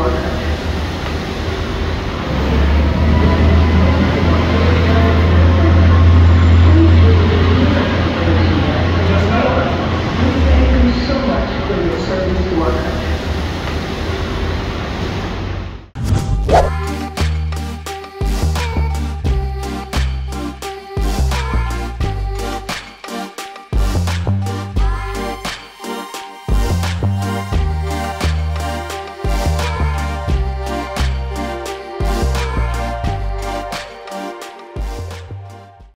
work.